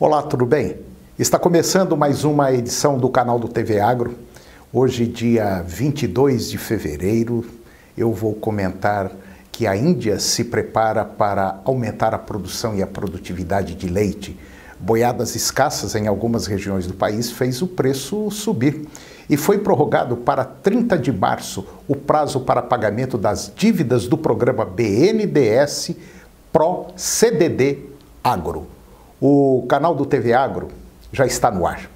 Olá, tudo bem? Está começando mais uma edição do canal do TV Agro. Hoje, dia 22 de fevereiro, eu vou comentar que a Índia se prepara para aumentar a produção e a produtividade de leite. Boiadas escassas em algumas regiões do país fez o preço subir e foi prorrogado para 30 de março o prazo para pagamento das dívidas do programa BNDES Pro CDD Agro. O canal do TV Agro já está no ar.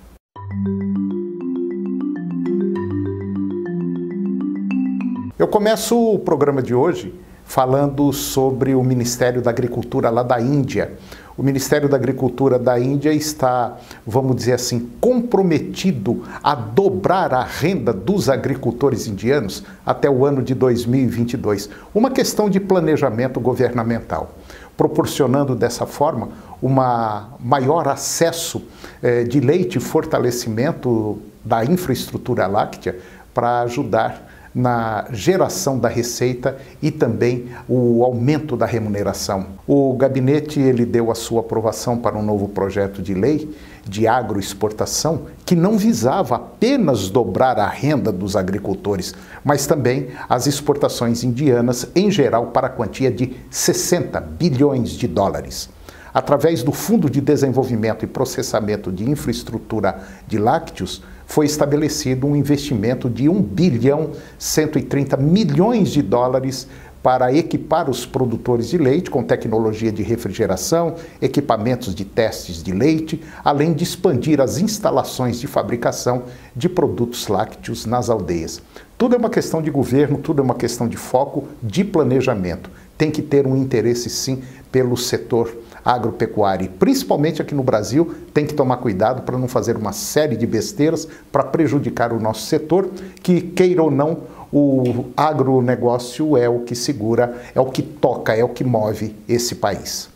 Eu começo o programa de hoje falando sobre o Ministério da Agricultura lá da Índia. O Ministério da Agricultura da Índia está, vamos dizer assim, comprometido a dobrar a renda dos agricultores indianos até o ano de 2022. Uma questão de planejamento governamental proporcionando dessa forma uma maior acesso eh, de leite e fortalecimento da infraestrutura láctea para ajudar na geração da receita e também o aumento da remuneração. O gabinete ele deu a sua aprovação para um novo projeto de lei de agroexportação que não visava apenas dobrar a renda dos agricultores, mas também as exportações indianas em geral para a quantia de 60 bilhões de dólares através do Fundo de Desenvolvimento e Processamento de Infraestrutura de Lácteos, foi estabelecido um investimento de 1 bilhão 130 milhões de dólares para equipar os produtores de leite com tecnologia de refrigeração, equipamentos de testes de leite, além de expandir as instalações de fabricação de produtos lácteos nas aldeias. Tudo é uma questão de governo, tudo é uma questão de foco, de planejamento. Tem que ter um interesse, sim, pelo setor agropecuária, e principalmente aqui no Brasil, tem que tomar cuidado para não fazer uma série de besteiras para prejudicar o nosso setor, que queira ou não, o agronegócio é o que segura, é o que toca, é o que move esse país.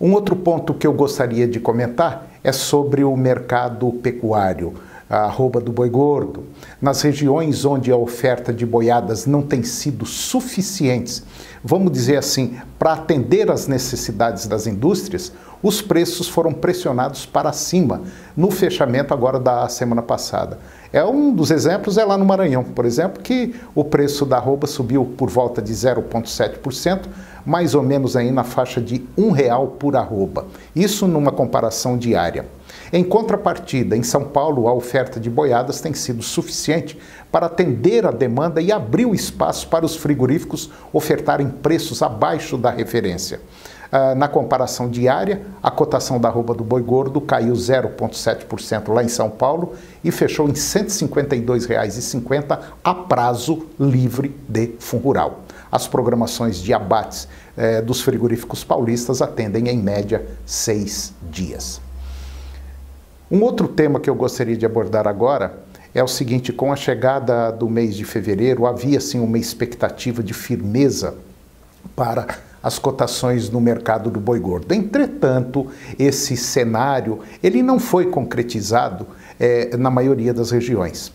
Um outro ponto que eu gostaria de comentar é sobre o mercado pecuário arroba do boi gordo, nas regiões onde a oferta de boiadas não tem sido suficientes, vamos dizer assim, para atender às necessidades das indústrias, os preços foram pressionados para cima no fechamento agora da semana passada. É um dos exemplos é lá no Maranhão, por exemplo, que o preço da arroba subiu por volta de 0,7%, mais ou menos aí na faixa de um real por arroba. Isso numa comparação diária. Em contrapartida, em São Paulo, a oferta de boiadas tem sido suficiente para atender a demanda e abrir o espaço para os frigoríficos ofertarem preços abaixo da referência. Uh, na comparação diária, a cotação da arroba do boi gordo caiu 0,7% lá em São Paulo e fechou em R$ 152,50 a prazo livre de fundo rural. As programações de abates eh, dos frigoríficos paulistas atendem em média seis dias. Um outro tema que eu gostaria de abordar agora é o seguinte: com a chegada do mês de fevereiro, havia sim uma expectativa de firmeza para as cotações no mercado do boi gordo. Entretanto, esse cenário ele não foi concretizado é, na maioria das regiões.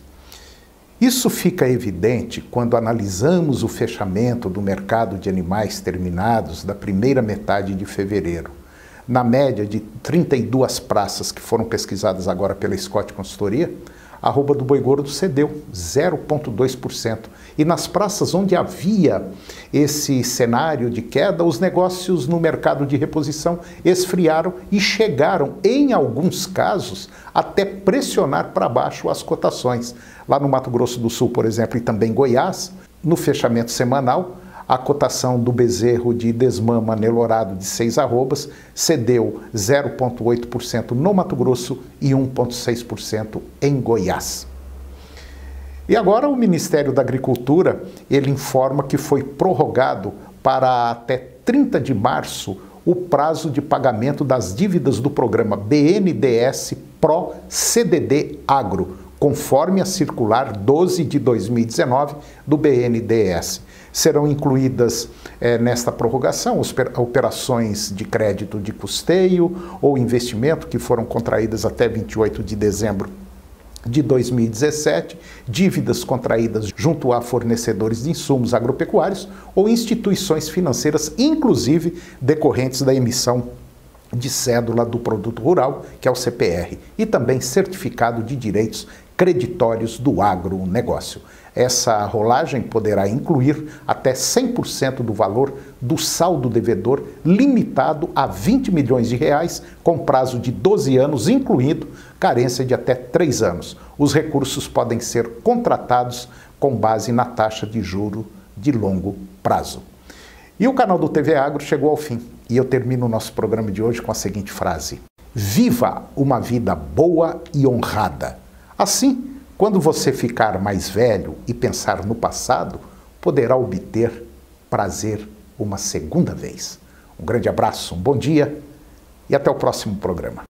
Isso fica evidente quando analisamos o fechamento do mercado de animais terminados da primeira metade de fevereiro na média de 32 praças que foram pesquisadas agora pela Scott Consultoria, a arroba do boi gordo cedeu 0,2%. E nas praças onde havia esse cenário de queda, os negócios no mercado de reposição esfriaram e chegaram, em alguns casos, até pressionar para baixo as cotações. Lá no Mato Grosso do Sul, por exemplo, e também Goiás, no fechamento semanal, a cotação do bezerro de desmama nelorado de 6 arrobas cedeu 0,8% no Mato Grosso e 1,6% em Goiás. E agora o Ministério da Agricultura, ele informa que foi prorrogado para até 30 de março o prazo de pagamento das dívidas do programa BNDES Pro CDD Agro, conforme a circular 12 de 2019 do BNDES. Serão incluídas é, nesta prorrogação operações de crédito de custeio ou investimento que foram contraídas até 28 de dezembro de 2017, dívidas contraídas junto a fornecedores de insumos agropecuários ou instituições financeiras, inclusive decorrentes da emissão de cédula do produto rural, que é o CPR, e também certificado de direitos creditórios do agronegócio. Essa rolagem poderá incluir até 100% do valor do saldo devedor, limitado a 20 milhões de reais, com prazo de 12 anos, incluindo carência de até 3 anos. Os recursos podem ser contratados com base na taxa de juro de longo prazo. E o canal do TV Agro chegou ao fim. E eu termino o nosso programa de hoje com a seguinte frase: Viva uma vida boa e honrada. Assim, quando você ficar mais velho e pensar no passado, poderá obter prazer uma segunda vez. Um grande abraço, um bom dia e até o próximo programa.